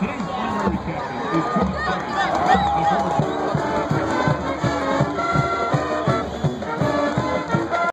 Today's honorary captain is Coach Bryant.